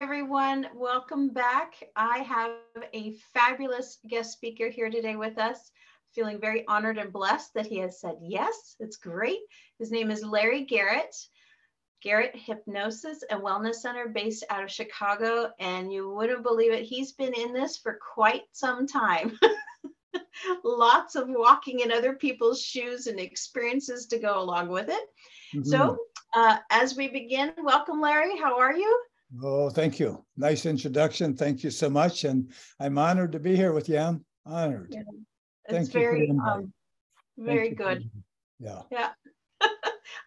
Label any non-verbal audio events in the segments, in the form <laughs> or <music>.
everyone. Welcome back. I have a fabulous guest speaker here today with us. Feeling very honored and blessed that he has said yes. It's great. His name is Larry Garrett. Garrett Hypnosis and Wellness Center based out of Chicago. And you wouldn't believe it, he's been in this for quite some time. <laughs> Lots of walking in other people's shoes and experiences to go along with it. Mm-hmm. So, uh, as we begin, welcome, Larry. How are you? Oh, thank you. Nice introduction. Thank you so much. And I'm honored to be here with you. I'm honored. Yeah. It's thank very, um, very good. Yeah. Yeah. <laughs>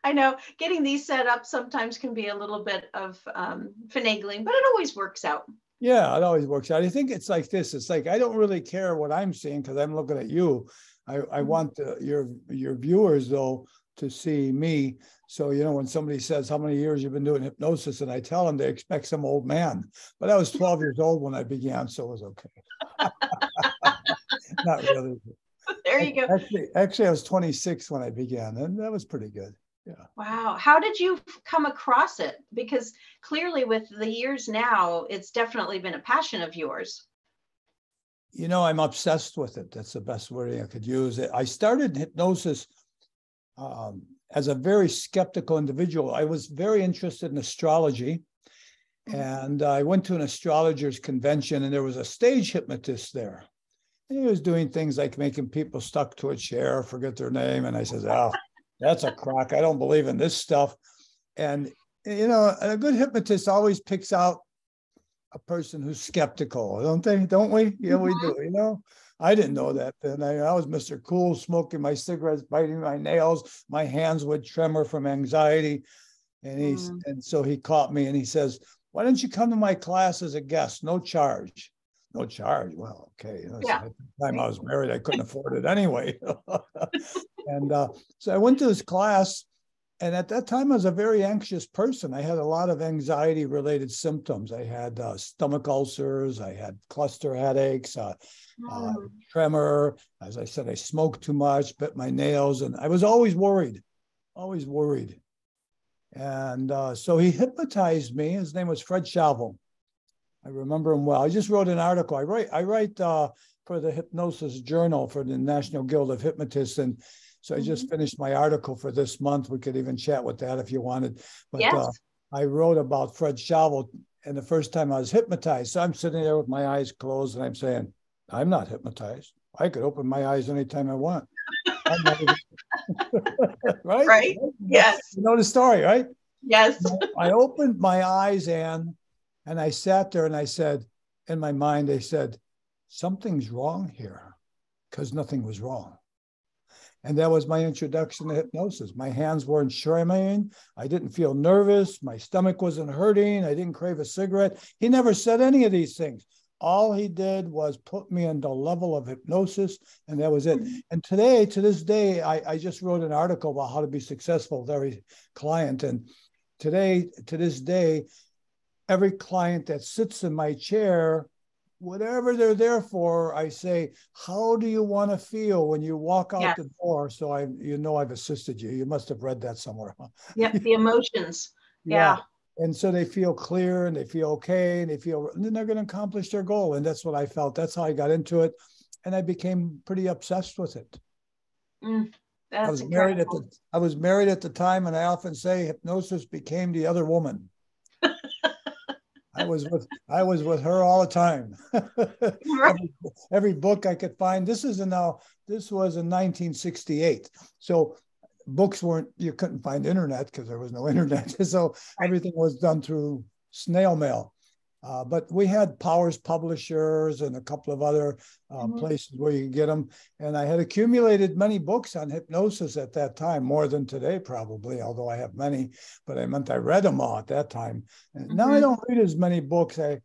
I know getting these set up sometimes can be a little bit of um, finagling, but it always works out. Yeah, it always works out. I think it's like this. It's like I don't really care what I'm seeing because I'm looking at you. I, I mm-hmm. want the, your your viewers though to see me. So, you know, when somebody says how many years you've been doing hypnosis, and I tell them they expect some old man, but I was 12 years old when I began, so it was okay. <laughs> Not really. There you go. Actually, actually, I was 26 when I began, and that was pretty good. Yeah. Wow. How did you come across it? Because clearly, with the years now, it's definitely been a passion of yours. You know, I'm obsessed with it. That's the best word I could use. I started hypnosis um, as a very skeptical individual, I was very interested in astrology. Mm-hmm. And I went to an astrologer's convention, and there was a stage hypnotist there. And he was doing things like making people stuck to a chair, forget their name. And I said, Oh, that's a crock. I don't believe in this stuff. And, you know, a good hypnotist always picks out a person who's skeptical, don't they? Don't we? Yeah, we do, you know? I didn't know that then. I, I was Mr. Cool, smoking my cigarettes, biting my nails. My hands would tremor from anxiety. And he mm. and so he caught me and he says, Why don't you come to my class as a guest? No charge. No charge. Well, okay. You know, yeah. So the time I was married, I couldn't afford it anyway. <laughs> and uh, so I went to this class and at that time, I was a very anxious person. I had a lot of anxiety related symptoms. I had uh, stomach ulcers, I had cluster headaches, uh, uh, oh. tremor. As I said, I smoked too much, bit my nails, and I was always worried, always worried. And uh, so he hypnotized me. His name was Fred Schiavo. I remember him well. I just wrote an article. I write, I write uh, for the Hypnosis Journal for the National Guild of Hypnotists, and so I just mm-hmm. finished my article for this month. We could even chat with that if you wanted. But yes. uh, I wrote about Fred Schiavo and the first time I was hypnotized. So I'm sitting there with my eyes closed and I'm saying, I'm not hypnotized. I could open my eyes anytime I want. <laughs> right? Right. Yes. You know the story, right? Yes. I opened my eyes, Anne, and I sat there and I said, in my mind, I said, something's wrong here because nothing was wrong. And that was my introduction to hypnosis. My hands weren't trembling. I didn't feel nervous. My stomach wasn't hurting. I didn't crave a cigarette. He never said any of these things. All he did was put me into level of hypnosis, and that was it. And today, to this day, I, I just wrote an article about how to be successful with every client. And today, to this day, every client that sits in my chair whatever they're there for, I say, how do you want to feel when you walk out yes. the door? So I, you know, I've assisted you. You must have read that somewhere. Yep, <laughs> the emotions. yeah. yeah. And so they feel clear and they feel okay and they feel, and then they're going to accomplish their goal. And that's what I felt. That's how I got into it. And I became pretty obsessed with it. Mm, I was incredible. married at the I was married at the time, and I often say hypnosis became the other woman. I was with I was with her all the time. <laughs> every, every, book I could find. This is now uh, this was in 1968. So books weren't you couldn't find internet because there was no <laughs> internet. So everything was done through snail mail. Uh, but we had Powers Publishers and a couple of other uh, mm-hmm. places where you could get them. And I had accumulated many books on hypnosis at that time, more than today, probably, although I have many, but I meant I read them all at that time. And mm-hmm. now I mm-hmm. don't read as many books. I,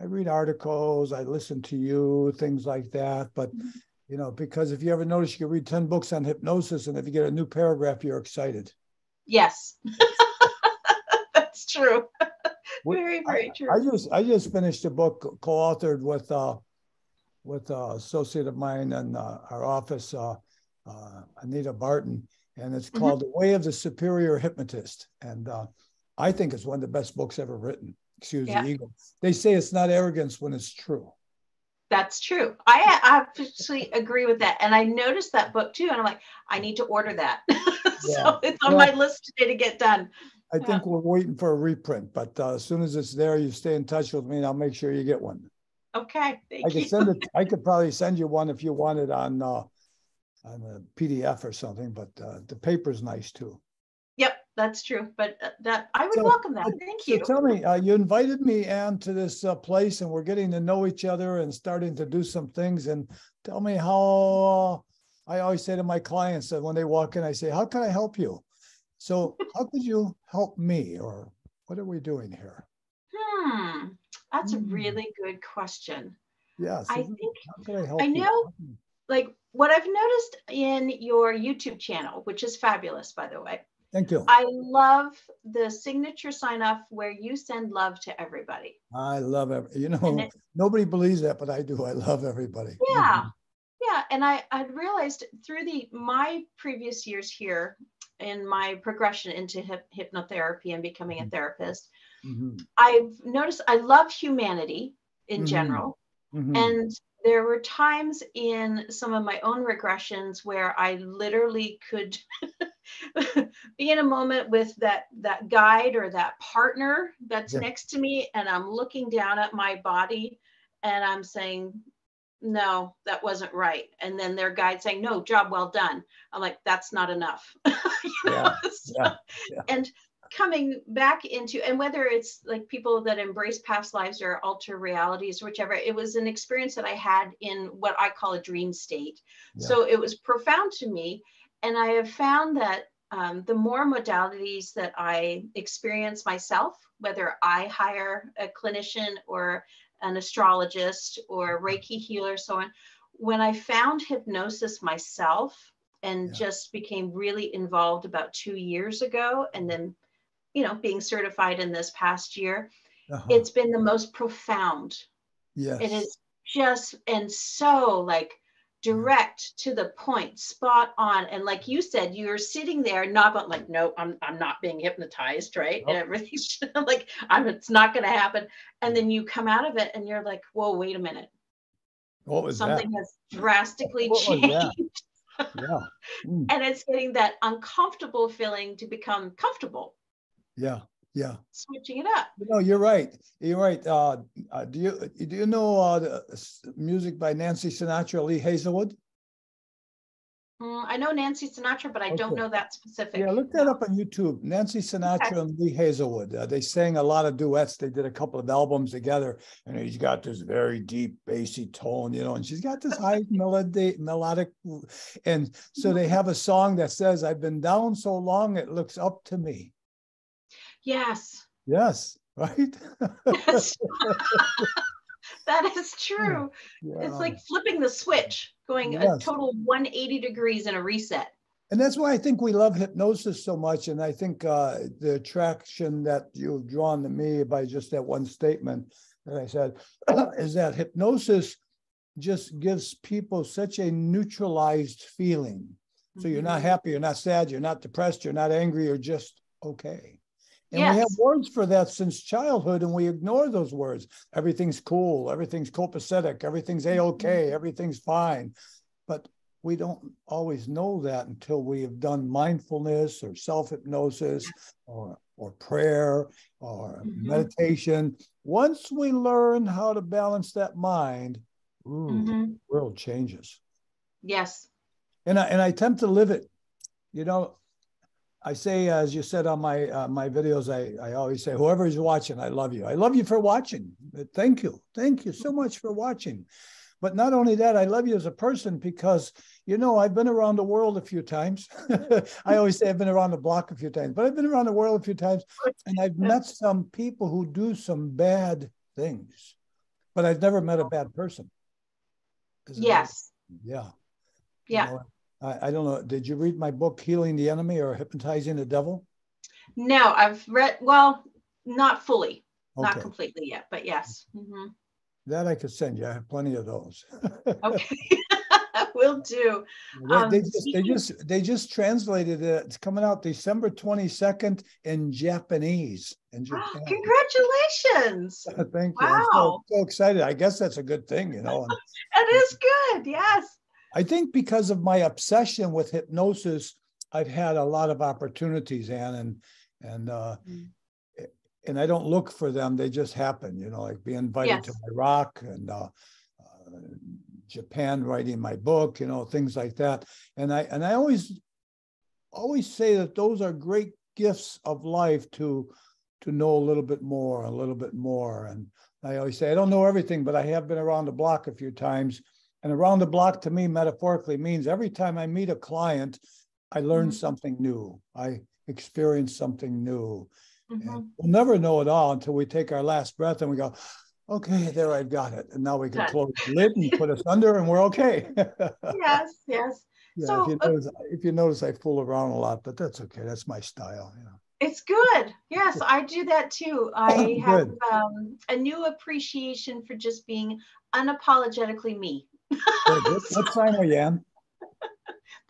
I read articles, I listen to you, things like that. But, mm-hmm. you know, because if you ever notice, you can read 10 books on hypnosis, and if you get a new paragraph, you're excited. Yes. <laughs> That's true <laughs> <laughs> very, very true. I, I, just I just finished a book co-authored with uh, with uh, associate of mine in uh, our office, uh, uh, Anita Barton, and it's mm-hmm. called mm-hmm. The Way of the Superior Hypnotist. And uh, I think it's one of the best books ever written. excuse Yeah. the ego. They say it's not arrogance when it's true. That's true. I absolutely agree with that. And I noticed that book too. And I'm like, I need to order that. <laughs> Yeah. so it's on Well- my list today to get done. I Yeah. think we're waiting for a reprint, but uh, as soon as it's there, you stay in touch with me and I'll make sure you get one. Okay. Thank I you. could send it, <laughs> I could probably send you one if you want it on, uh, on a PDF or something, but uh, the paper's nice too. Yep, that's true. But uh, that I would So- welcome that. but- Thank So you. tell me, uh, you invited me, Anne, to this uh, place and we're getting to know each other and starting to do some things and tell me how, uh, I always say to my clients that when they walk in, I say, how can I help you? So how could you help me or what are we doing here? Hmm. That's a Hmm. really good question. Yes. I think I I you? know- like what I've noticed in your YouTube channel, which is fabulous, by the way. Thank you. I love the signature sign off where you send love to everybody. I love every, You know, it- nobody believes that, but I do. I love everybody. Yeah. Yeah. And I, I realized through the my previous years here in my progression into hip, hypnotherapy and becoming a Mhm. therapist, Mhm, I've noticed I love humanity in Mhm. general. mhm. And there were times in some of my own regressions where I literally could <laughs> be in a moment with that that guide or that partner that's Yeah. next to me and I'm looking down at my body and I'm saying no that wasn't right. And then their guide saying no job well done. I'm like that's not enough. <laughs> You Yeah, <laughs> So- yeah, yeah. and coming back into and whether it's like people that embrace past lives or alter realities or whichever it was an experience that i had in what i call a dream state. So it was profound to me. And i have found that um, the more modalities that i experience myself whether i hire a clinician or an astrologist or reiki healer so on when i found hypnosis myself and Yeah. just became really involved about two years ago and then you know being certified in this past year Uh-huh. it's been the most profound Yes. it is just and so like direct to the point spot on and like you said you're sitting there not going like no i'm i'm not being hypnotized right Nope. <laughs> and everything's <laughs> like i'm it's not going to happen and then you come out of it and you're like whoa wait a minute What was something has drastically What changed that? <laughs> that? Yeah. Mm, and it's getting that uncomfortable feeling to become comfortable Yeah. Yeah. switching it up no you're right. You're right. Uh, uh, do you do you know uh, the music by Nancy Sinatra, Lee Hazlewood? Mm, i know nancy sinatra but i don't know that specific Yeah, look that up on YouTube. Nancy Sinatra and Lee Hazlewood. Uh, they sang a lot of duets. They did a couple of albums together, and he's got this very deep, bassy tone, you know, and she's got this high <laughs> melody, melodic. And so they have a song that says, "I've been down so long, it looks up to me." Yes Yes, right. Yes. <laughs> <laughs> that is true. Yeah. It's like flipping the switch, going a total 180 degrees in a reset. And that's why I think we love hypnosis so much. And I think uh, the attraction that you've drawn to me by just that one statement that I said <clears throat> is that hypnosis just gives people such a neutralized feeling. So you're not Mhm. happy, you're not sad, you're not depressed, you're not angry, you're just okay. And we have words for that since childhood, and we ignore those words. Everything's cool, everything's copacetic, everything's a okay, everything's fine. But we don't always know that until we have done mindfulness or self hypnosis or, or prayer or Mhm. meditation. Once we learn how to balance that mind, ooh, Mhm. the world changes Yes. and I and I attempt to live it. You know, I say as you said on my uh, my videos, I I always say whoever is watching, I love you. I love you for watching. Thank you, thank you so much for watching. But not only that, I love you as a person because you know I've been around the world a few times. <laughs> I always say I've been around the block a few times, but I've been around the world a few times, and I've met some people who do some bad things, but I've never met a bad person. Isn't Yes. Yeah. You Yeah. know, I, I don't know. Did you read my book, Healing the Enemy or Hypnotizing the Devil? No, I've read, well, not fully, not completely yet, but yes. Mhm. That I could send you. I have plenty of those. <laughs> Okay. <laughs> Will do. They, um, they, just, they just they just translated it. It's coming out December 22nd in Japanese in <gasps> Japan. Congratulations. <laughs> Thank you. Wow. I'm so, so, excited. I guess that's a good thing, you know. it is good, yes. I think because of my obsession with hypnosis, I've had a lot of opportunities, Anne, and and uh, mm. and I don't look for them; they just happen. You know, like being invited yes. to Iraq and uh, uh, Japan, writing my book. You know, things like that. And I and I always always say that those are great gifts of life to to know a little bit more, a little bit more. And I always say I don't know everything, but I have been around the block a few times. And around the block to me, metaphorically, means every time I meet a client, I learn mm-hmm. something new. I experience something new. Mm-hmm. we'll never know it all until we take our last breath and we go, okay, there I've got it. And now we can close the lid and put us under and we're okay. <laughs> yes, yes. Yeah, so, if you, uh notice, uh, if you notice, I fool around a lot, but that's okay. That's my style. You know. It's good. Yes, I do that too. I have um, a new appreciation for just being unapologetically me. What, what sign are you, Anne?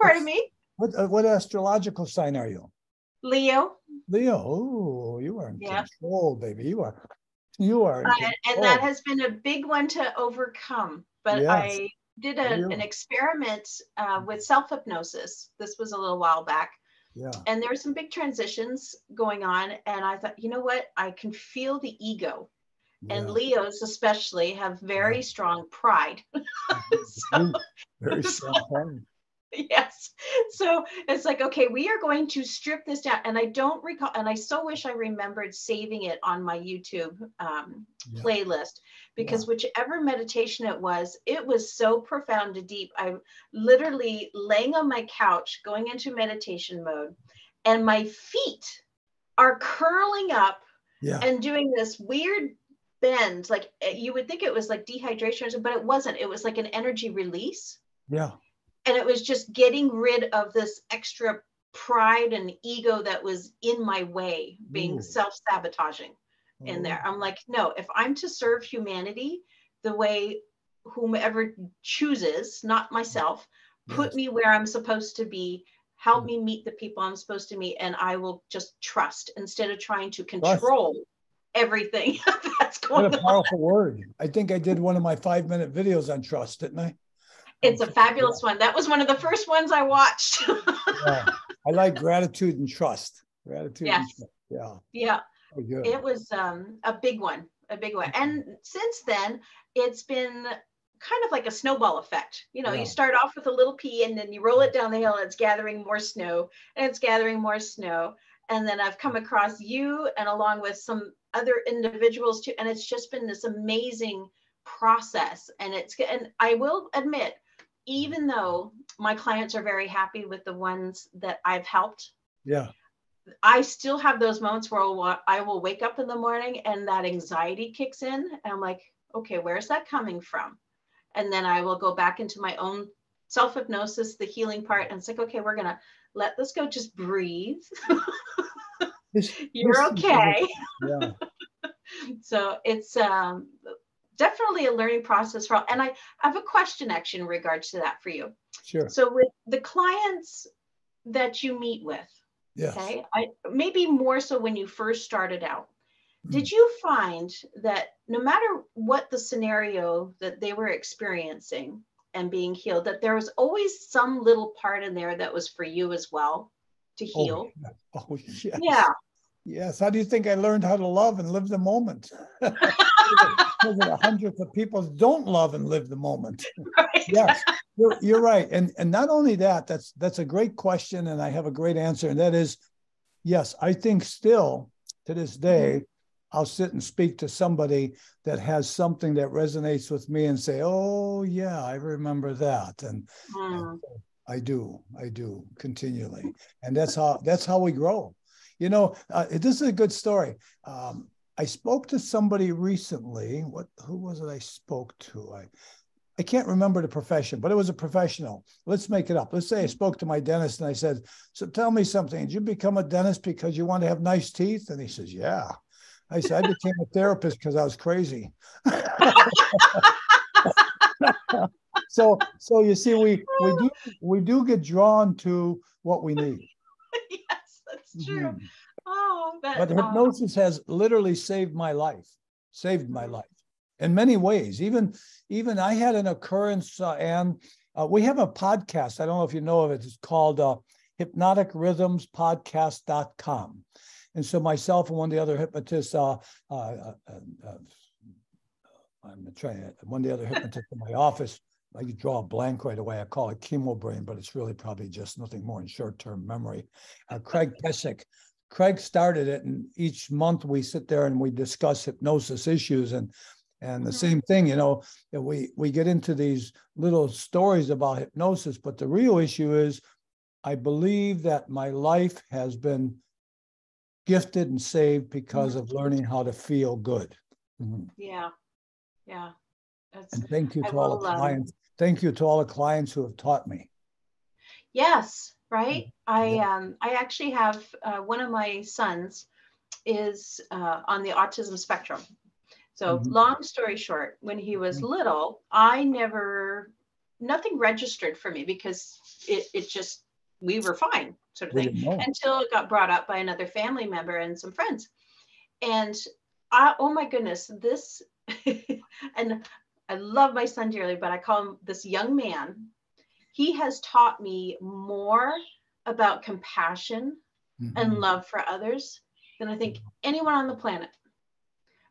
Pardon me? What uh, what astrological sign are you? Leo. Leo. Oh, you are in yeah. control, baby. You are. You are. Uh, and that has been a big one to overcome. But yes. I did a, an experiment uh, with self hypnosis. This was a little while back. Yeah. And there were some big transitions going on. And I thought, you know what? I can feel the ego. Yeah. And Leos, especially, have very strong pride. <laughs> so, very <laughs> strong pride. yes. So it's like, okay, we are going to strip this down. And I don't recall, and I so wish I remembered saving it on my YouTube um, yeah. playlist because yeah. whichever meditation it was, it was so profound and deep. I'm literally laying on my couch, going into meditation mode, and my feet are curling up yeah. and doing this weird bend. Like eh, you would think it was like dehydration, but it wasn't. It was like an energy release. Yeah and it was just getting rid of this extra pride and ego that was in my way being Ooh. self-sabotaging oh. in there i'm like no if i'm to serve humanity the way whomever chooses not myself put yes. me where i'm supposed to be help mm. me meet the people i'm supposed to meet and i will just trust instead of trying to control trust. Everything <laughs> that's going what a powerful on. word i think i did one of my five minute videos on trust didn't i it's a fabulous one. That was one of the first ones I watched. <laughs> yeah. I like gratitude and trust. Gratitude. Yes. Trust. Yeah. Yeah. Oh, it was um, a big one, a big one. And since then, it's been kind of like a snowball effect. You know, yeah. you start off with a little pea and then you roll it down the hill and it's gathering more snow and it's gathering more snow. And then I've come across you and along with some other individuals too. And it's just been this amazing process. And it's, and I will admit, even though my clients are very happy with the ones that I've helped. Yeah. I still have those moments where I'll, I will wake up in the morning and that anxiety kicks in. And I'm like, okay, where's that coming from? And then I will go back into my own self hypnosis, the healing part. And it's like, okay, we're going to let this go. Just breathe. <laughs> You're okay. Yeah. <laughs> so it's um, definitely a learning process for all. And I, I have a question actually in regards to that for you. Sure. So with the clients that you meet with, yes. okay, I maybe more so when you first started out. Mm. Did you find that no matter what the scenario that they were experiencing and being healed, that there was always some little part in there that was for you as well to oh, heal? Oh, <laughs> oh yes. Yeah. Yes. How do you think I learned how to love and live the moment? <laughs> hundreds of people don't love and live the moment. Right. Yes, you're, you're, right. And and not only that, that's that's a great question, and I have a great answer, and that is, yes, I think still to this day. I'll sit and speak to somebody that has something that resonates with me and say, "Oh yeah, I remember that," and, mm. and I do, I do continually, and that's how that's how we grow. You know, uh, this is a good story. Um, I spoke to somebody recently. What who was it I spoke to? I I can't remember the profession, but it was a professional. Let's make it up. Let's say I spoke to my dentist and I said, So tell me something. Did you become a dentist because you want to have nice teeth? And he says, Yeah. I said, I became a therapist because I was crazy. <laughs> so so you see, we we do we do get drawn to what we need. <laughs> yes, that's true. Mm-hmm. Oh, that, but hypnosis has literally saved my life. Saved my mm-hmm. life in many ways. Even even I had an occurrence, uh, and uh, we have a podcast. I don't know if you know of it. It's called uh, hypnoticrhythmspodcast.com. And so myself and one of the other hypnotists, uh, uh, uh, uh I'm trying one of the other hypnotists in my office, I draw a blank right away. I call it chemo brain, but it's really probably just nothing more than short-term memory. Uh, Craig Pesek, Craig started it, and each month we sit there and we discuss hypnosis issues. And and the mm-hmm. same thing, you know, we we get into these little stories about hypnosis, but the real issue is, I believe that my life has been gifted and saved because mm-hmm. of learning how to feel good. Mm-hmm. Yeah, yeah. That's, and thank you to I all the clients. Thank you to all the clients who have taught me. Yes, right. I yeah. um I actually have uh, one of my sons is uh, on the autism spectrum. So mm-hmm. long story short, when he was mm-hmm. little, I never nothing registered for me because it it just we were fine sort of thing until it got brought up by another family member and some friends. And I, oh my goodness, this <laughs> and I love my son dearly, but I call him this young man. He has taught me more about compassion mm-hmm. and love for others than I think anyone on the planet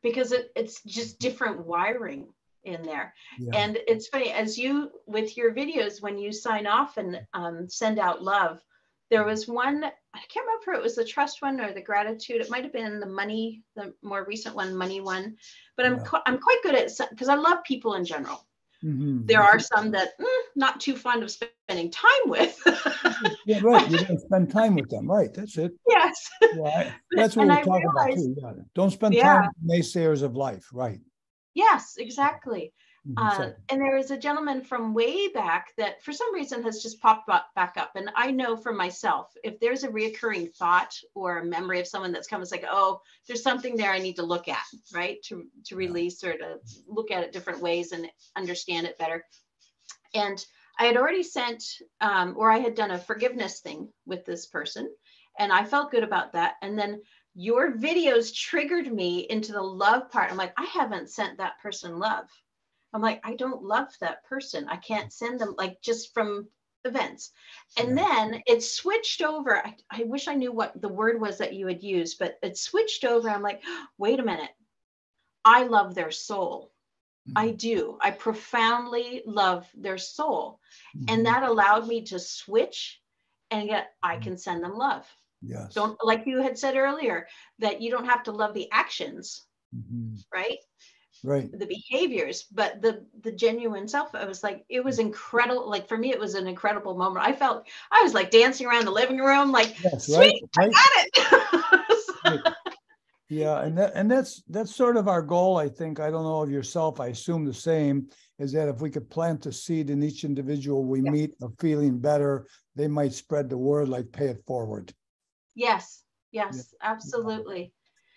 because it, it's just different wiring in there. Yeah. And it's funny, as you, with your videos, when you sign off and um, send out love, there was one, I can't remember if it was the trust one or the gratitude. It might have been the money, the more recent one, money one. But I'm, yeah. I'm quite good at, because I love people in general. Mm-hmm. There are some that mm, not too fond of spending time with. <laughs> yeah, right. You don't spend <laughs> time with them, right? That's it. Yes. <laughs> That's what we're talking about too. Yeah. Don't spend yeah. time with naysayers of life, right? Yes, exactly. Uh, and there is a gentleman from way back that for some reason has just popped back up. And I know for myself, if there's a reoccurring thought or a memory of someone that's come, it's like, oh, there's something there I need to look at, right? To, to release or to look at it different ways and understand it better. And I had already sent, um, or I had done a forgiveness thing with this person, and I felt good about that. And then your videos triggered me into the love part. I'm like, I haven't sent that person love. I'm like, I don't love that person. I can't send them like just from events. And then it switched over. I, I wish I knew what the word was that you had used, but it switched over. I'm like, <gasps> wait a minute. I love their soul. Mm-hmm. I do. I profoundly love their soul. Mm-hmm. And that allowed me to switch and yet I mm-hmm. can send them love. Yes. Don't, like you had said earlier, that you don't have to love the actions, mm-hmm. right? Right. the behaviors but the the genuine self i was like it was incredible like for me it was an incredible moment. I felt i was like dancing around the living room like yes, sweet right, i got it. <laughs> Yeah and that and that's that's sort of our goal i think. I don't know of yourself i assume the same is that if we could plant a seed in each individual we yeah. meet of feeling better they might spread the word like pay it forward. Yes yes yeah. absolutely.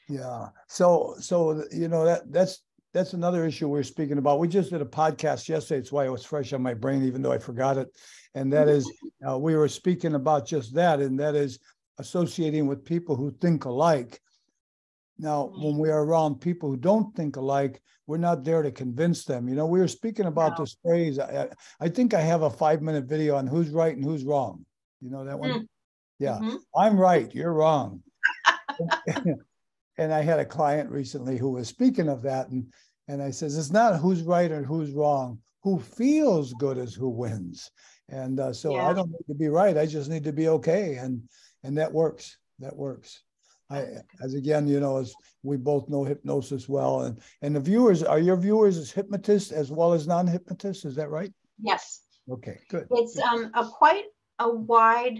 Yeah. So so you know that that's that's another issue we're speaking about. We just did a podcast yesterday. It's why it was fresh on my brain, even though I forgot it. And that is, uh, we were speaking about just that, and that is associating with people who think alike. Now, when we are around people who don't think alike, we're not there to convince them. You know, we were speaking about no. this phrase. I, I, think I have a five minute video on who's right and who's wrong. You know that one? Mm. Yeah, mm-hmm. I'm right. You're wrong. <laughs> and I had a client recently who was speaking of that, and and I says, it's not who's right or who's wrong. Who feels good is who wins. And uh, so yeah. I don't need to be right. I just need to be okay. And and that works. That works. I, as again, you know, as we both know hypnosis well, and and the viewers are your viewers as hypnotists as well as non-hypnotists. Is that right? Yes. Okay, good. It's um a quite a wide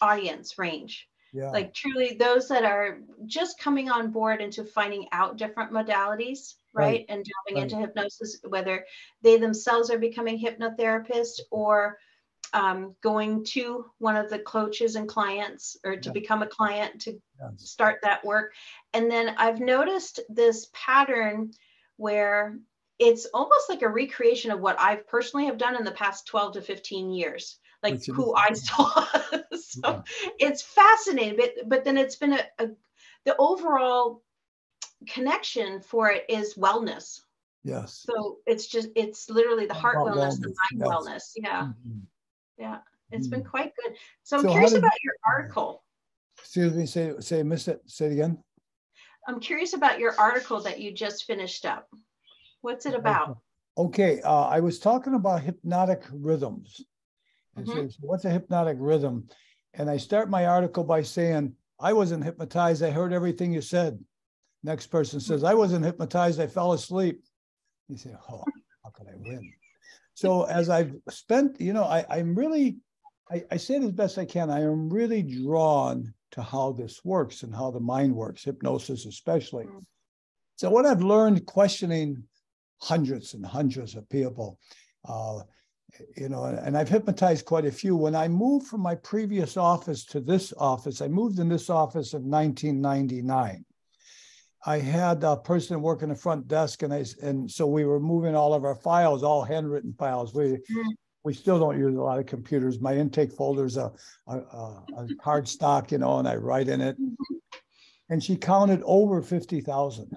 audience range. Yeah. Like truly those that are just coming on board into finding out different modalities right, right. and delving right. into hypnosis whether they themselves are becoming hypnotherapists or um, going to one of the coaches and clients or to yeah. become a client to yes. start that work and then i've noticed this pattern where it's almost like a recreation of what I've personally have done in the past 12 to 15 years, like who I <laughs> saw. so yeah. it's fascinating, but but then it's been a, a the overall connection for it is wellness. Yes. So it's just it's literally the heart wellness, wellness, the mind wellness. Yeah. Mm-hmm. Yeah. It's mm-hmm. been quite good. So I'm curious did, about your article. Excuse me, say say miss it, say it again. I'm curious about your article that you just finished up. What's it about? Okay, uh, I was talking about hypnotic rhythms. And mm-hmm. so, what's a hypnotic rhythm? And I start my article by saying, I wasn't hypnotized. I heard everything you said. Next person says, I wasn't hypnotized. I fell asleep. You say, oh, how could I win? So as I've spent, you know, I, I'm really, I, I say it as best I can. I am really drawn to how this works and how the mind works, hypnosis especially. Mm. So what I've learned questioning hundreds and hundreds of people, uh, you know, and I've hypnotized quite a few. When I moved from my previous office to this office, I moved in this office in 1999. I had a person working the front desk, and I and so we were moving all of our files, all handwritten files. We mm. we still don't use a lot of computers. My intake folder is a, a, a hard stock, you know, and I write in it. Mm-hmm. And she counted over fifty thousand.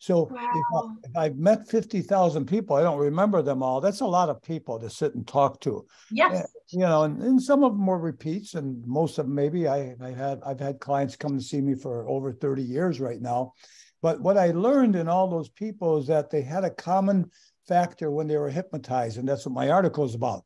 So wow. if, I, have met 50,000 people, I don't remember them all. That's a lot of people to sit and talk to. Yes. you know, and, and some of them were repeats and most of them maybe I, I had, I've had clients come to see me for over 30 years right now. But what I learned in all those people is that they had a common factor when they were hypnotized. And that's what my article is about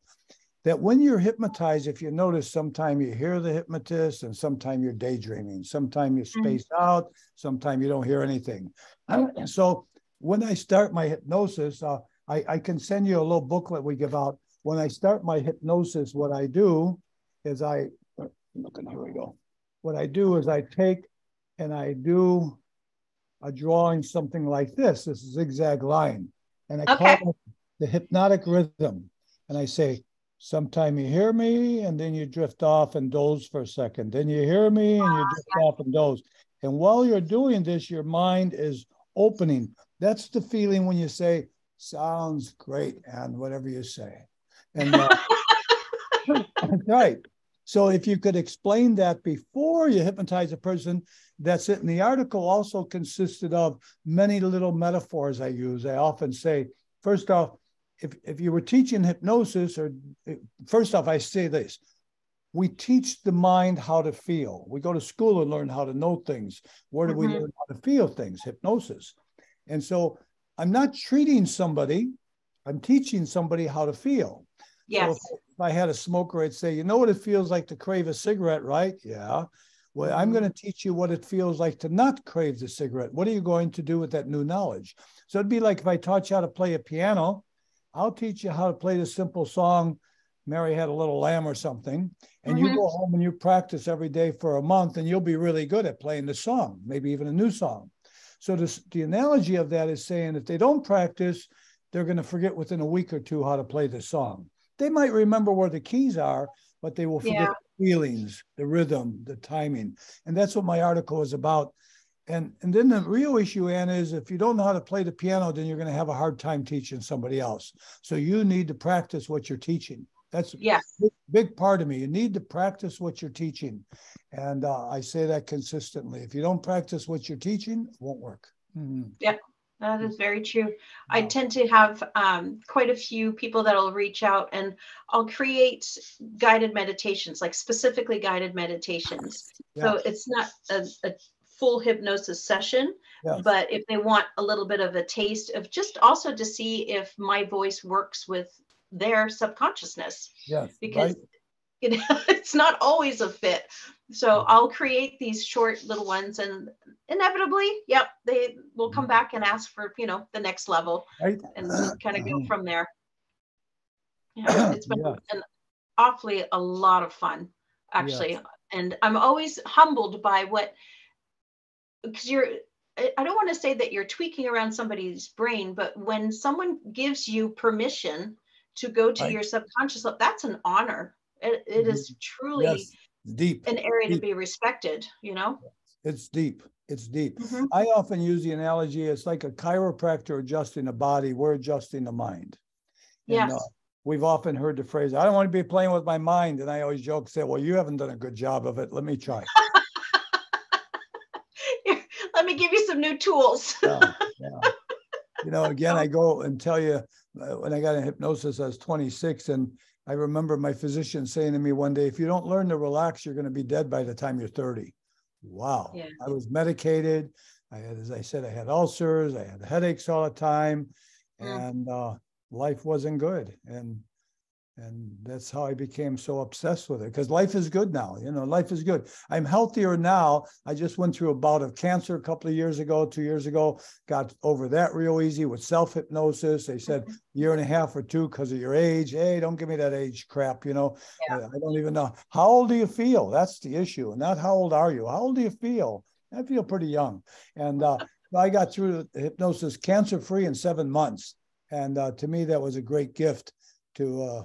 that when you're hypnotized, if you notice, sometimes you hear the hypnotist and sometimes you're daydreaming, sometimes you space mm-hmm. out, sometimes you don't hear anything. And so when I start my hypnosis, uh, I, I can send you a little booklet we give out. When I start my hypnosis, what I do is I, looking, here we go. What I do is I take and I do a drawing something like this, this zigzag line. And I okay. call it the hypnotic rhythm. And I say, Sometime you hear me and then you drift off and doze for a second. Then you hear me and you drift off and doze. And while you're doing this, your mind is opening. That's the feeling when you say, sounds great, and whatever you say. And uh, <laughs> right. So if you could explain that before you hypnotize a person, that's it. And the article also consisted of many little metaphors I use. I often say, first off, if, if you were teaching hypnosis, or first off, I say this we teach the mind how to feel. We go to school and learn how to know things. Where do mm-hmm. we learn how to feel things? Hypnosis. And so I'm not treating somebody, I'm teaching somebody how to feel. Yes. So if, if I had a smoker, I'd say, you know what it feels like to crave a cigarette, right? Yeah. Well, I'm mm-hmm. going to teach you what it feels like to not crave the cigarette. What are you going to do with that new knowledge? So it'd be like if I taught you how to play a piano, I'll teach you how to play the simple song, Mary Had a Little Lamb or something. And mm-hmm. you go home and you practice every day for a month, and you'll be really good at playing the song, maybe even a new song. So this, the analogy of that is saying if they don't practice, they're going to forget within a week or two how to play the song. They might remember where the keys are, but they will forget yeah. the feelings, the rhythm, the timing. And that's what my article is about. And and then the real issue, anne is if you don't know how to play the piano, then you're going to have a hard time teaching somebody else. So you need to practice what you're teaching. That's yes. big, big part of me. You need to practice what you're teaching, and uh, I say that consistently. If you don't practice what you're teaching, it won't work. Mm-hmm. Yep. That is very true. I tend to have um, quite a few people that'll reach out and I'll create guided meditations, like specifically guided meditations. Yeah. So it's not a, a, full hypnosis session. Yes. But if they want a little bit of a taste of just also to see if my voice works with their subconsciousness. Yes. Because right. you know, <laughs> it's not always a fit. So I'll create these short little ones and inevitably, yep, they will come mm-hmm. back and ask for, you know, the next level right. and <clears throat> kind of go mm-hmm. from there. Yeah, it's been yeah. an awfully a lot of fun actually. Yes. And I'm always humbled by what because you're I don't want to say that you're tweaking around somebody's brain, but when someone gives you permission to go to right. your subconscious, that's an honor. it, it is mm-hmm. truly yes. deep an area deep. to be respected, you know? It's deep. It's deep. Mm-hmm. I often use the analogy it's like a chiropractor adjusting the body, we're adjusting the mind. Yes. And, uh, we've often heard the phrase, I don't want to be playing with my mind. And I always joke, say, Well, you haven't done a good job of it. Let me try. Let me give you some new tools. yeah, yeah. You know, <laughs> again, I go and tell you uh, when I got in hypnosis, I was 26. And I remember my physician saying to me one day, If you don't learn to relax, you're going to be dead by the time you're 30. Wow. Yeah. I was medicated. I had, as I said, I had ulcers, I had headaches all the time. Mm. And uh, life wasn't good. And and that's how I became so obsessed with it because life is good now. You know, life is good. I'm healthier now. I just went through a bout of cancer a couple of years ago, two years ago, got over that real easy with self hypnosis. They said mm-hmm. year and a half or two because of your age. Hey, don't give me that age crap. You know, yeah. I, don't even know. How old do you feel? That's the issue. Not how old are you? How old do you feel? I feel pretty young. And uh, <laughs> I got through hypnosis cancer free in seven months. And uh, to me, that was a great gift to uh,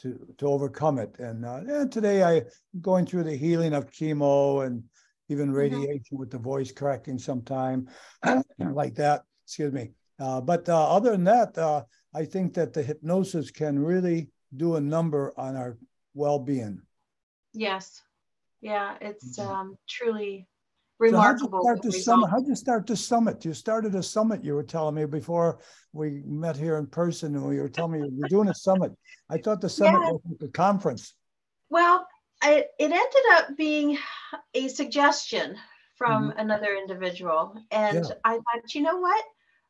to to overcome it. And, uh, and today I going through the healing of chemo and even mm-hmm. radiation mm-hmm. with the voice cracking sometime <clears throat> like that. Excuse me. Uh, but uh, other than that, uh, I think that the hypnosis can really do a number on our well-being. Yes. Yeah, it's mm-hmm. um, truly remarkable. So how'd you start the summit? How'd you start the summit? You started a summit. You were telling me before we met here in person, and you were telling me you're doing a summit. I thought the summit yeah. was a conference. Well, I, it ended up being a suggestion from mm-hmm. another individual, and yeah. I thought, you know what?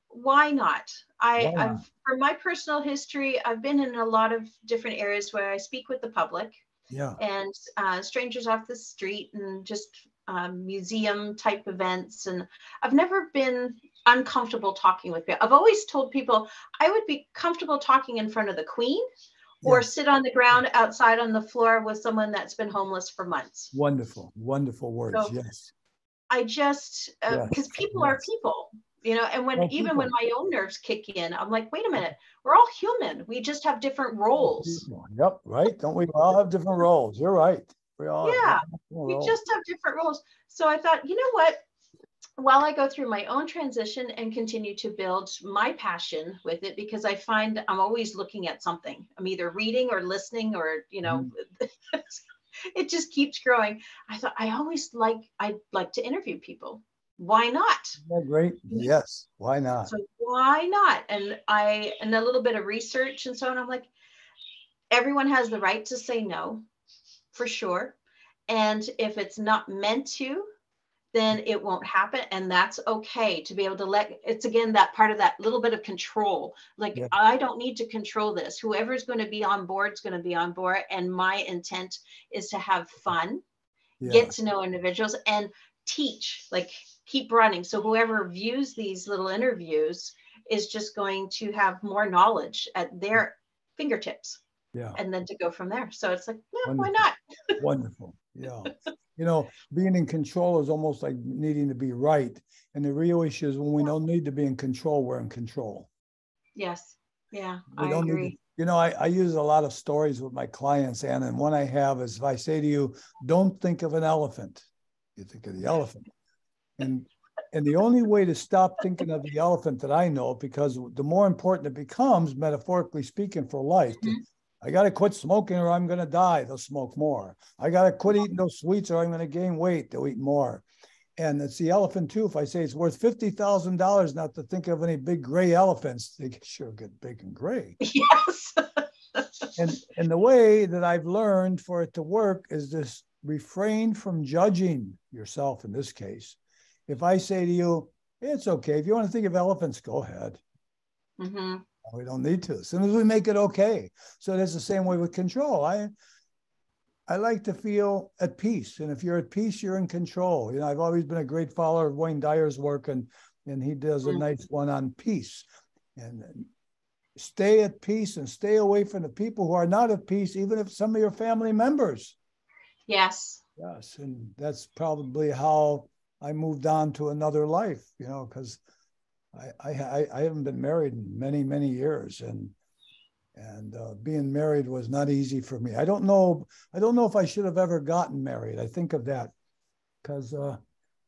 Why not? I? I've for my personal history, I've been in a lot of different areas where I speak with the public. Yeah. And uh, strangers off the street and just um, museum type events. And I've never been uncomfortable talking with people. I've always told people I would be comfortable talking in front of the queen or sit on the ground outside on the floor with someone that's been homeless for months. Wonderful, wonderful words. So yes. I just, because uh, yes. people yes. are people, you know, and when well, even people. when my own nerves kick in, I'm like, wait a minute, we're all human. We just have different roles. Yep, right. Don't we all have different roles? You're right. We all yeah, we just have different roles. So I thought, you know what? While I go through my own transition and continue to build my passion with it, because I find I'm always looking at something. I'm either reading or listening, or you know, mm-hmm. <laughs> it just keeps growing. I thought I always like I like to interview people. Why not? Yeah, great. Yes. Why not? So why not? And I and a little bit of research and so on. I'm like, everyone has the right to say no for sure. And if it's not meant to, then it won't happen. And that's okay to be able to let it's again that part of that little bit of control. Like, yeah. I don't need to control this. Whoever's going to be on board is going to be on board. And my intent is to have fun, yeah. get to know individuals, and teach, like, keep running. So, whoever views these little interviews is just going to have more knowledge at their fingertips yeah. and then to go from there. So it's like yeah, why not? <laughs> Wonderful. Yeah. You know being in control is almost like needing to be right. And the real issue is when we don't need to be in control we're in control. Yes. Yeah we I agree. To, you know I, I use a lot of stories with my clients and and one i have is if i say to you don't think of an elephant you think of the elephant. And and the only way to stop thinking of the elephant that I know, because the more important it becomes, metaphorically speaking, for life, mm-hmm. I got to quit smoking or I'm going to die. They'll smoke more. I got to quit eating those sweets or I'm going to gain weight. They'll eat more. And it's the elephant too. If I say it's worth $50,000 not to think of any big gray elephants, they <laughs> sure get big and gray. Yes. <laughs> and, and the way that I've learned for it to work is this refrain from judging yourself in this case. If I say to you, it's okay. If you want to think of elephants, go ahead. Mm-hmm. We don't need to. As soon as we make it okay. So that's the same way with control. I I like to feel at peace. And if you're at peace, you're in control. You know, I've always been a great follower of Wayne Dyer's work, and and he does a mm. nice one on peace. And stay at peace and stay away from the people who are not at peace, even if some of your family members. Yes. Yes. And that's probably how I moved on to another life, you know, because I, I, I haven't been married in many, many years. And and uh, being married was not easy for me. I don't know. I don't know if I should have ever gotten married. I think of that because uh,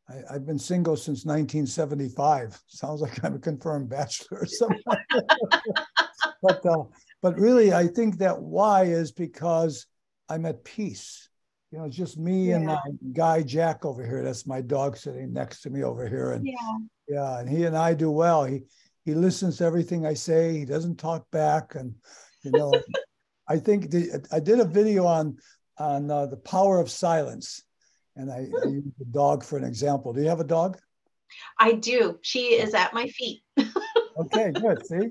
I, have been single since 1975. <laughs> Sounds like I'm a confirmed bachelor or something. <laughs> but uh, but really, I think that why is because I'm at peace. You know, it's just me yeah. and my guy Jack over here. That's my dog sitting next to me over here, and yeah, yeah, and he and I do well. He he listens to everything I say. He doesn't talk back, and you know, <laughs> I think the, I did a video on on uh, the power of silence and I, I use the dog for an example. Do you have a dog? I do. She is at my feet. <laughs> okay, good. See?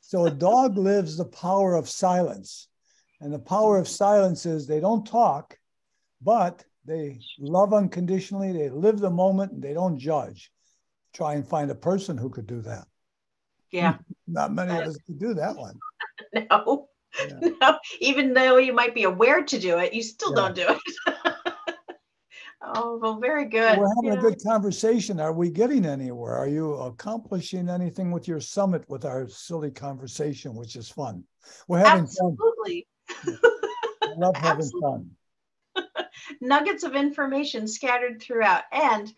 So a dog lives the power of silence. And the power of silence is they don't talk, but they love unconditionally, they live the moment, and they don't judge. Try and find a person who could do that. Yeah. <laughs> Not many of uh, us could do that one. <laughs> No. Yeah. <laughs> No. Even though you might be aware to do it, you still yeah. don't do it. Oh, well, very good. We're having yeah. a good conversation. Are we getting anywhere? Are you accomplishing anything with your summit with our silly conversation, which is fun? We're having Absolutely. fun. I love having Absolutely. fun. Nuggets of information scattered throughout. And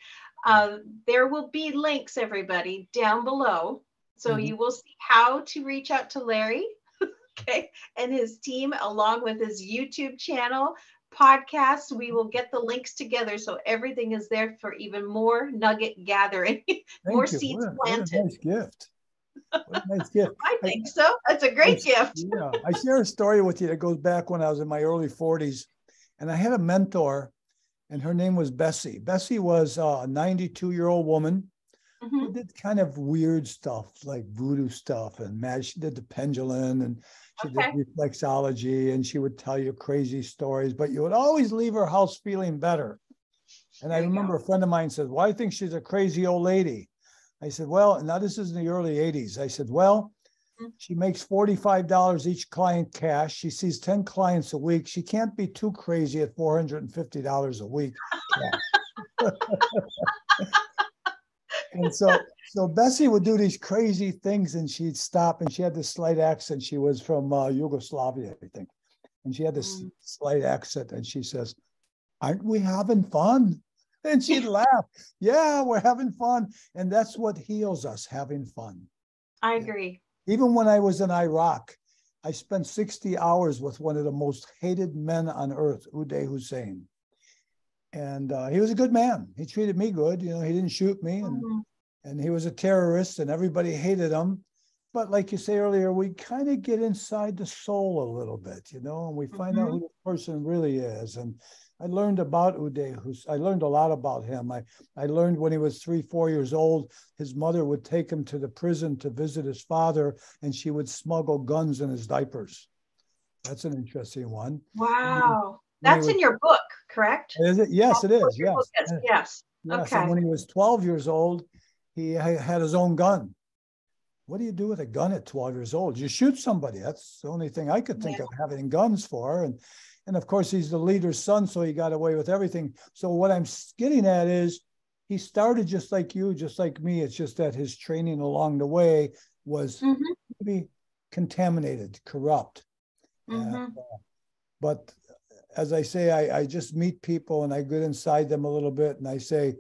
uh, there will be links, everybody, down below. So mm-hmm. you will see how to reach out to Larry <laughs> okay, and his team, along with his YouTube channel, podcast. We will get the links together so everything is there for even more nugget gathering, <laughs> more you. seeds what a, planted. What a nice gift. What a nice gift. <laughs> I think I, so. That's a great I, gift. yeah. I share a story with you that goes back when I was in my early 40s. And I had a mentor, and her name was Bessie. Bessie was a 92 year old woman mm-hmm. who did kind of weird stuff like voodoo stuff and magic. She did the pendulum and she okay. did reflexology and she would tell you crazy stories, but you would always leave her house feeling better. And I remember a friend of mine said, Well, I think she's a crazy old lady. I said, Well, now this is in the early 80s. I said, Well. She makes $45 each client cash. She sees 10 clients a week. She can't be too crazy at $450 a week. <laughs> and so so Bessie would do these crazy things and she'd stop and she had this slight accent. She was from uh, Yugoslavia, I think. And she had this mm. slight accent and she says, Aren't we having fun? And she'd <laughs> laugh. Yeah, we're having fun. And that's what heals us, having fun. I agree. Even when I was in Iraq, I spent 60 hours with one of the most hated men on earth, Uday Hussein. And uh, he was a good man. He treated me good. You know, he didn't shoot me. And mm-hmm and he was a terrorist and everybody hated him but like you say earlier we kind of get inside the soul a little bit you know and we find mm-hmm. out who the person really is. And i learned about uday who's i learned a lot about him. I i learned when he was three four years old his mother would take him to the prison to visit his father and she would smuggle guns in his diapers. That's an interesting one. Wow. that's was, in your book correct? Is it? Yes it is. yes. Yes, yes. yes. Okay. And when he was 12 years old, he had his own gun. What do you do with a gun at 12 years old? You shoot somebody. That's the only thing I could think yeah. of having guns for. And and of course he's the leader's son, so he got away with everything. So what I'm getting at is he started just like you, just like me. It's just that his training along the way was mm-hmm. maybe contaminated, corrupt. Mm-hmm. And, uh, but as I say, I, I just meet people and I get inside them a little bit and I say,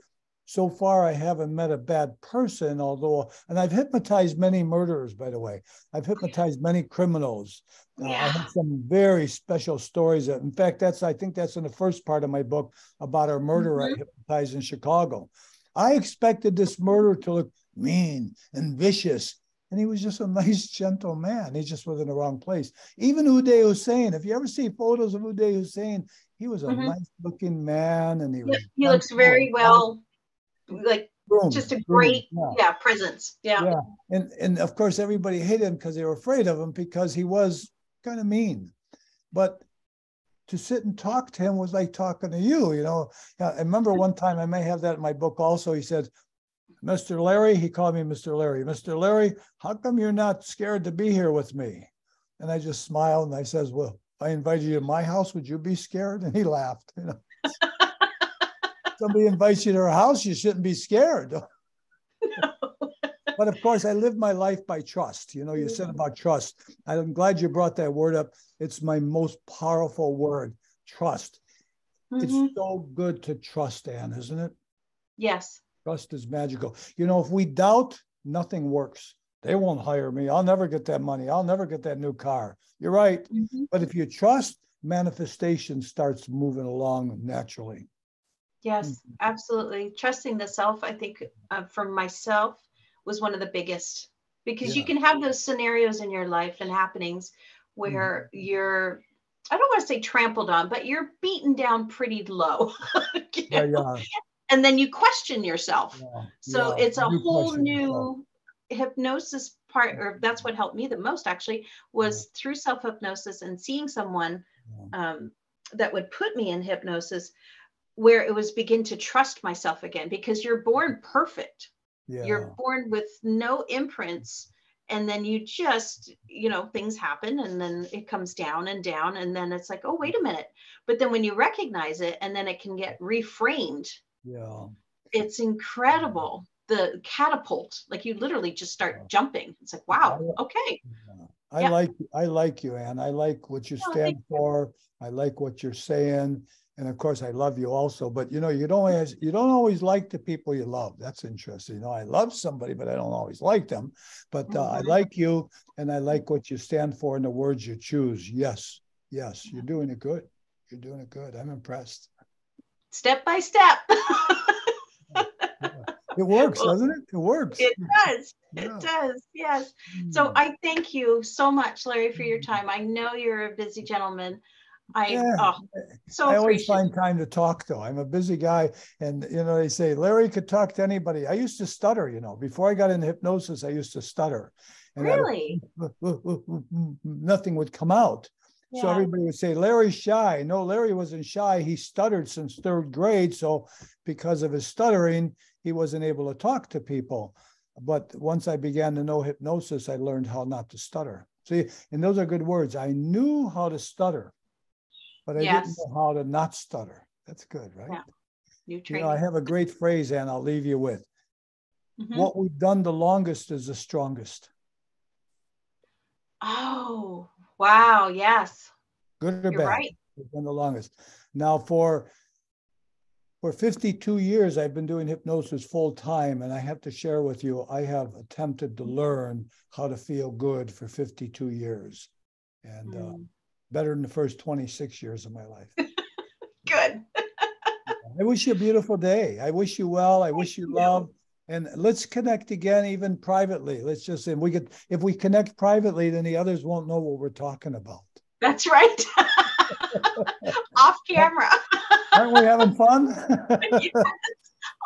so far I haven't met a bad person, although, and I've hypnotized many murderers, by the way. I've hypnotized many criminals. Yeah. Uh, I have some very special stories. That, in fact, that's I think that's in the first part of my book about our murderer mm-hmm. I hypnotized in Chicago. I expected this murderer to look mean and vicious, and he was just a <laughs> nice, gentle man. He just was in the wrong place. Even Uday Hussein, if you ever see photos of Uday Hussein, he was a mm-hmm. nice looking man, and he was. He looks very well like Boom. just a great yeah. yeah. presence yeah yeah and and of course everybody hated him because they were afraid of him because he was kind of mean but to sit and talk to him was like talking to you you know i remember one time i may have that in my book also he said mr larry he called me mr larry mr larry how come you're not scared to be here with me and i just smiled and i says well if i invited you to my house would you be scared and he laughed you know <laughs> somebody invites you to her house, you shouldn't be scared. <laughs> but of course, I live my life by trust. You know, you said about trust. I'm glad you brought that word up. It's my most powerful word trust. Mm-hmm. It's so good to trust, Anne, isn't it? Yes. Trust is magical. You know, if we doubt, nothing works. They won't hire me. I'll never get that money. I'll never get that new car. You're right. Mm-hmm. But if you trust, manifestation starts moving along naturally. Yes, mm-hmm. absolutely. Trusting the self, I think, uh, for myself, was one of the biggest because yeah. you can have those scenarios in your life and happenings where mm-hmm. you're I don't want to say trampled on, but you're beaten down pretty low. <laughs> yeah, yeah. And then you question yourself. Yeah, so it's a you whole new yourself. hypnosis part, or that's what helped me the most actually, was through self hypnosis and seeing someone um, that would put me in hypnosis where it was begin to trust myself again because you're born perfect. You're born with no imprints and then you just you know things happen and then it comes down and down and then it's like oh wait a minute but then when you recognize it and then it can get reframed yeah it's incredible the catapult like you literally just start jumping it's like wow okay I yeah. like I like you, Anne. I like what you oh, stand oh, for. You. I like what you're saying and of course I love you also. But you know, you don't always you don't always like the people you love. That's interesting. You know, I love somebody, but I don't always like them. But uh, I mm-hmm. like you, and I like what you stand for and the words you choose. Yes, yes, you're doing it good. You're doing it good. I'm impressed. Step by step. <laughs> it works, doesn't it? It works. It does. Yeah. It does. Yes. So hmm. I thank you so much, Larry, for your hmm. time. I know you're a busy gentleman. I yeah. oh, so I always find time to talk though. I'm a busy guy, and you know they say Larry could talk to anybody. I used to stutter, you know, before I got into hypnosis, I used to stutter, and really, <laughs> nothing would come out. Yeah. So everybody would say Larry's shy. No, Larry wasn't shy. He stuttered since third grade, so because of his stuttering, he wasn't able to talk to people. But once I began to know hypnosis, I learned how not to stutter. See, and those are good words. I knew how to stutter but I yes. didn't know how to not stutter. That's good, right? Yeah. Training. You know, I have a great phrase, and I'll leave you with. Mm-hmm. What we've done the longest is the strongest. Oh, wow. Yes. Good or You're bad. Right. We've done the longest. Now, for for 52 years, I've been doing hypnosis full time, and I have to share with you, I have attempted to learn how to feel good for 52 years. And uh, mm. uh, better than the first 26 years of my life. <laughs> Good. <laughs> I wish you a beautiful day. I wish you well. I Thank wish you, you love. And let's connect again, even privately. Let's just say we could, if we connect privately, then the others won't know what we're talking about. That's right. <laughs> Off camera. Aren't we having fun? yes,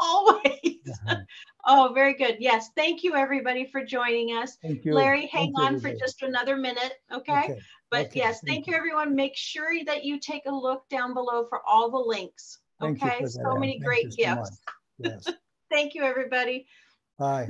always. Uh-huh. Oh, very good. Yes. Thank you, everybody, for joining us. Thank you. Larry, hang Thank on you, for just another minute. Okay. okay. But okay. yes, thank you, everyone. Make sure that you take a look down below for all the links. Okay. So many great gifts. So yes. <laughs> thank you, everybody. Bye.